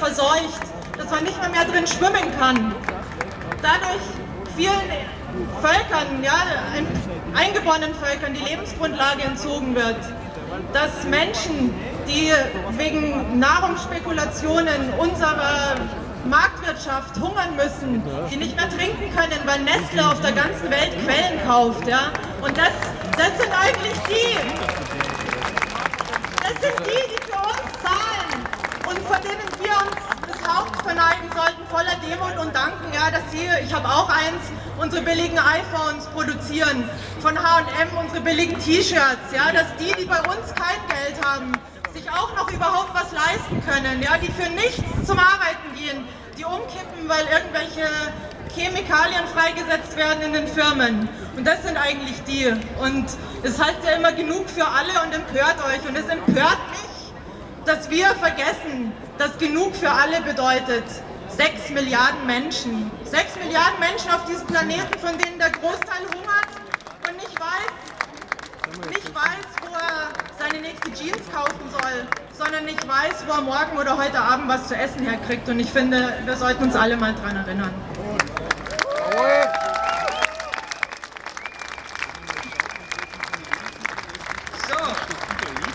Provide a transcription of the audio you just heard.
verseucht, dass man nicht mehr, mehr drin schwimmen kann. Dadurch vielen Völkern, ja, eingeborenen Völkern die Lebensgrundlage entzogen wird. Dass Menschen, die wegen Nahrungsspekulationen unserer Marktwirtschaft hungern müssen, die nicht mehr trinken können, weil Nestle auf der ganzen Welt Quellen kauft. Ja? Und das, das sind eigentlich Haupt verneigen sollten, voller Demut und danken, ja, dass sie, ich habe auch eins, unsere billigen iPhones produzieren, von H&M unsere billigen T-Shirts, ja, dass die, die bei uns kein Geld haben, sich auch noch überhaupt was leisten können, ja, die für nichts zum Arbeiten gehen, die umkippen, weil irgendwelche Chemikalien freigesetzt werden in den Firmen. Und das sind eigentlich die. Und es heißt ja immer genug für alle und empört euch. Und es empört mich, dass wir vergessen, dass genug für alle bedeutet. Sechs Milliarden Menschen. Sechs Milliarden Menschen auf diesem Planeten, von denen der Großteil hungert und nicht weiß, nicht weiß, wo er seine nächste Jeans kaufen soll, sondern nicht weiß, wo er morgen oder heute Abend was zu essen herkriegt. Und ich finde, wir sollten uns alle mal daran erinnern. So.